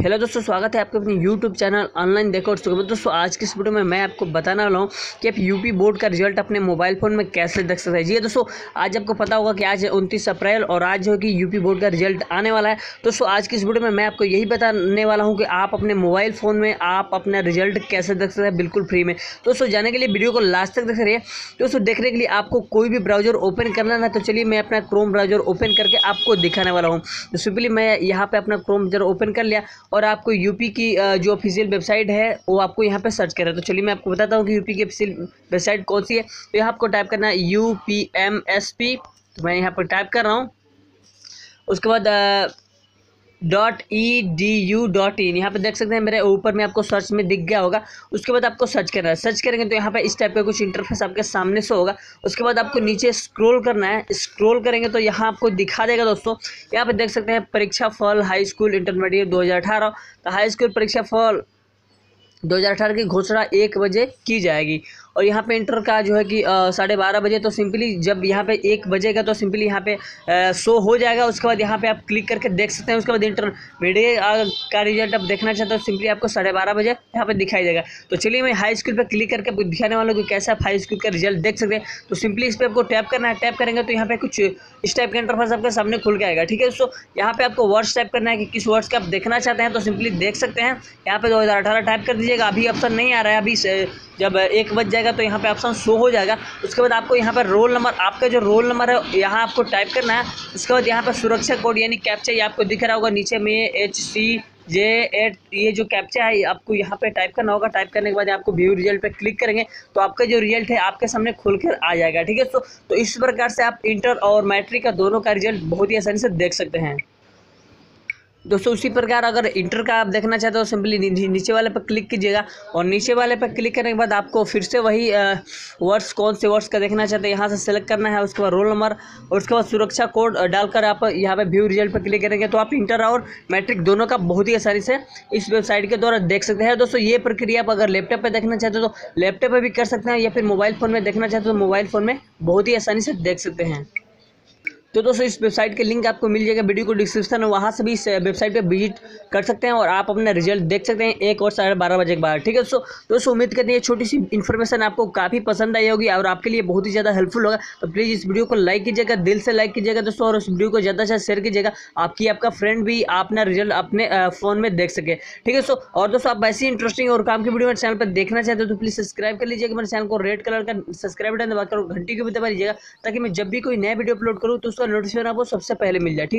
Hello दोस्तों, स्वागत है आपके अपने यूट्यूब चैनल ऑनलाइन देखो और दोस्तों, आज की इस वीडियो में मैं आपको बताने वाला हूँ कि आप यूपी बोर्ड का रिज़ल्ट अपने मोबाइल फ़ोन में कैसे देख सकते हैं। जी दोस्तों, आज आपको पता होगा कि आज है उनतीस अप्रैल और आज जो है कि यूपी बोर्ड का रिज़ल्ट आने वाला है। दोस्तों, आज की इस वीडियो में मैं आपको यही बताने वाला हूँ कि आप अपने मोबाइल फ़ोन में आप अपना रिज़ल्ट कैसे देख सकते हैं बिल्कुल फ्री में। दोस्तों, जाने के लिए वीडियो को लास्ट तक देख रही दोस्तों, देखने के लिए आपको कोई भी ब्राउज़र ओपन करना ना तो चलिए मैं अपना क्रोम ब्राउज़र ओपन करके आपको दिखाने वाला हूँ। तो सिंपली मैं यहाँ पर अपना क्रोम ब्राउज़र ओपन कर लिया और आपको यूपी की जो ऑफिशियल वेबसाइट है, वो आपको यहाँ पे सर्च करें। तो चलिए मैं आपको बताता हूँ कि यूपी की ऑफिशियल वेबसाइट कौन सी है। तो यहाँ आपको टाइप करना है U P M S P तो मैं यहाँ पर टाइप कर रहा हूँ। उसके बाद dot E D U dot in यहाँ पर देख सकते हैं, मेरे ऊपर में आपको सर्च में दिख गया होगा। उसके बाद आपको सर्च करना है। सर्च करेंगे तो यहाँ पर इस टाइप का कुछ इंटरफेस आपके सामने से होगा। उसके बाद आपको नीचे स्क्रॉल करना है। स्क्रॉल करेंगे तो यहाँ आपको दिखा देगा दोस्तों। यहाँ पर देख सकते हैं, परीक्षा फल हाई स्कूल इंटरमीडिएट दो हज़ार अठारह। तो हाई स्कूल परीक्षा फल दो हज़ार अठारह की घोषणा एक बजे की जाएगी। और यहाँ पे इंटर का जो है कि साढ़े बारह बजे तो सिंपली जब यहाँ पे एक बजेगा तो सिंपली यहाँ पे शो हो जाएगा। उसके बाद यहाँ पे आप क्लिक करके देख सकते हैं। उसके बाद इंटर मीडिया का रिज़ल्ट आप देखना चाहते हो, सिंपली आपको साढ़े बारह बजे यहाँ पे दिखाई देगा। तो चलिए मैं हाई स्कूल पर क्लिक करके दिखाने वाला हूँ कि कैसे आप हाई स्कूल का रिज़ल्ट देख सकते हैं। तो सिंपली इस पर आपको टैप करना है। टैप करेंगे तो यहाँ पे कुछ इस टाइप का इंटरफेस आपके सामने खुल के आएगा। ठीक है दोस्तों यहाँ पे आपको वर्ड्स टाइप करना है कि किस वर्ड्स का आप देखना चाहते हैं। तो सिंपली देख सकते हैं। यहाँ पे दो हज़ार अठारह टाइप कर दीजिएगा। अभी ऑप्शन नहीं आ रहा है। अभी जब एक बज जाएगा तो यहाँ पे ऑप्शन शो हो जाएगा। उसके बाद आपको यहाँ पर रोल नंबर आपका जो रोल नंबर है यहाँ आपको टाइप करना है। उसके बाद यहाँ पर सुरक्षा कोड यानी कैप्चा ये आपको दिख रहा होगा नीचे में एच सी जे एट ये जो कैप्चा है आपको यहाँ पे टाइप करना होगा। टाइप करने के बाद आपको व्यू रिज़ल्ट पे क्लिक करेंगे तो आपका जो रिज़ल्ट है आपके सामने खुलकर आ जाएगा ठीक है? तो, तो इस प्रकार से आप इंटर और मैट्रिक का दोनों का रिज़ल्ट बहुत ही आसानी से देख सकते हैं। दोस्तों, उसी प्रकार अगर इंटर का आप देखना चाहते हो सिंपली नीचे वाले पर क्लिक कीजिएगा और नीचे वाले पर क्लिक करने के बाद आपको फिर से वही वर्ड्स, कौन से वर्ड्स का देखना चाहते हैं, यहाँ से सेलेक्ट करना है, उसके बाद रोल नंबर और उसके बाद सुरक्षा कोड डालकर आप यहाँ पे व्यू रिज़ल्ट पर क्लिक करेंगे तो आप इंटर और मैट्रिक दोनों का बहुत ही आसानी से इस वेबसाइट के द्वारा देख सकते हैं। दोस्तों, ये प्रक्रिया आप अगर लैपटॉप पर देखना चाहते हो तो लैपटॉप पर भी कर सकते हैं या फिर मोबाइल फ़ोन में देखना चाहते हो तो मोबाइल फ़ोन में बहुत ही आसानी से देख सकते हैं। तो दोस्तों, इस वेबसाइट के लिंक आपको मिल जाएगा वीडियो को डिस्क्रिप्शन में। वहाँ से भी इस वेबसाइट पे विज़िट कर सकते हैं और आप अपना रिज़ल्ट देख सकते हैं एक और साढ़े बारह बजे के बाद। ठीक है दोस्तों? दोस्तों, उम्मीद करते हैं छोटी सी इन्फॉर्मेशन आपको काफ़ी पसंद आई होगी और आपके लिए बहुत ही ज़्यादा हेल्पफुल होगा। तो प्लीज़ इस वीडियो को लाइक कीजिएगा, दिल से लाइक कीजिएगा दोस्तों और उस वीडियो को ज़्यादा से शेयर कीजिएगा, आपकी आपका फ्रेंड भी अपना रिज़ल्ट अपने फ़ोन में देख सके। ठीक है दोस्तों? और दोस्तों, आप ऐसी इंटरेस्टिंग और काम की वीडियो मेरे चैनल पर देखना चाहते हो तो प्लीज़ सब्सक्राइब कर लीजिएगा मेरे चैनल को। रेड कलर का सब्सक्राइब बटन दबाकर घंटी को भी दबा लीजिएगा ताकि मैं जब भी कोई नया वीडियो अपलोड करूँ तो उसका नोटिफिकेशन आपको सबसे पहले मिल जाए ठीक है?